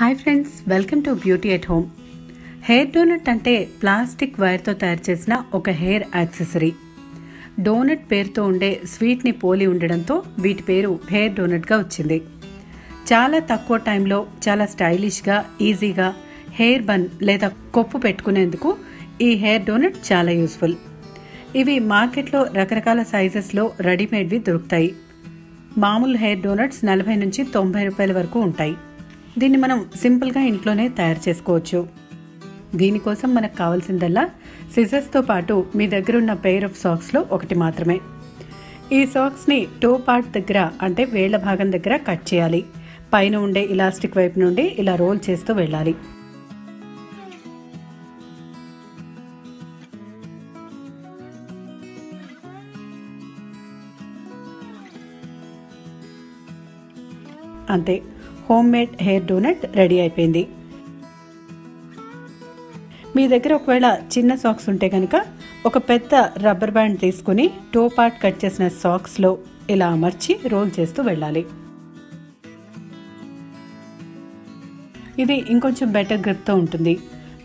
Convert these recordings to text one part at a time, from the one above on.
Hi friends welcome to beauty at home. Hair donut అంటే plastic వైర్తో తయారు చేసిన ఒక హెయిర్ యాక్సెసరీ. డోనట్ పేరుతో ఉండే స్వీట్ని పోలి ఉండడంతో వీటి పేరు హెయిర్ డోనట్గా వచ్చింది. చాలా తక్కువ టైంలో చాలా స్టైలిష్గా ఈజీగా హెయిర్ బన్ లేదా కొప్పు పెట్టుకునేందుకు ఈ హెయిర్ డోనట్ చాలా యూస్ఫుల్. ఇవి మార్కెట్లో రకరకాల సైజెస్లో రెడీమేడ్వి దొరుకుతాయి. మామూలు హెయిర్ డోనట్స్ నలభై నుంచి తొంభై రూపాయల వరకు ఉంటాయి. దీన్ని మనం సింపుల్గా ఇంట్లోనే తయారు చేసుకోవచ్చు. దీనికోసం మనకు కావాల్సిందల్లా సిజర్స్తో పాటు మీ దగ్గర ఉన్న పెయిర్ ఆఫ్ సాక్స్లో ఒకటి మాత్రమే. ఈ సాక్స్ని టో పార్ట్ దగ్గర అంటే వేళ్ళ భాగం దగ్గర కట్ చేయాలి. పైన ఉండే ఇలాస్టిక్ వైపు నుండి ఇలా రోల్ చేస్తూ వెళ్ళాలి. అంతే. Home made hair donut ready అయిపోయింది. మీ దగ్గర ఒకవేళ చిన్న సాక్స్ ఉంటే కనుక ఒక పెద్ద రబ్బర్ బ్యాండ్ తీసుకుని టో పార్ట్ కట్ చేసిన సాక్స్లో ఇలా అమర్చి రోల్ చేస్తూ వెళ్ళాలి. ఇది ఇంకొంచెం బెటర్ గ్రిప్తో ఉంటుంది.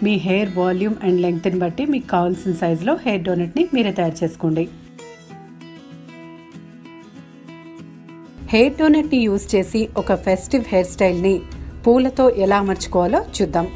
మీ హెయిర్ వాల్యూమ్ అండ్ లెంగ్త్ని బట్టి మీకు కావాల్సిన సైజులో హెయిర్ డోనట్ని మీరే తయారు చేసుకోండి. హెయిర్ డోనట్ని యూజ్ చేసి ఒక ఫెస్టివ్ హెయిర్ స్టైల్ని పూలతో ఎలా అమర్చుకోవాలో చూద్దాం.